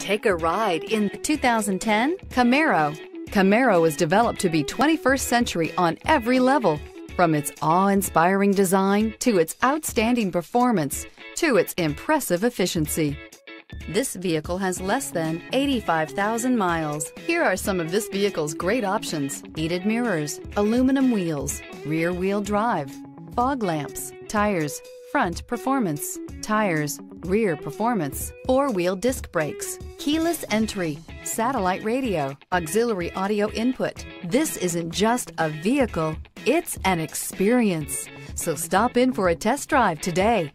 Take a ride in the 2010 Camaro. Camaro is developed to be 21st century on every level, from its awe-inspiring design to its outstanding performance to its impressive efficiency. This vehicle has less than 85,000 miles. Here are some of this vehicle's great options. Heated mirrors, aluminum wheels, rear wheel drive, fog lamps, tires, front performance, tires, rear performance, four-wheel disc brakes, keyless entry, satellite radio, auxiliary audio input. This isn't just a vehicle, it's an experience. So stop in for a test drive today.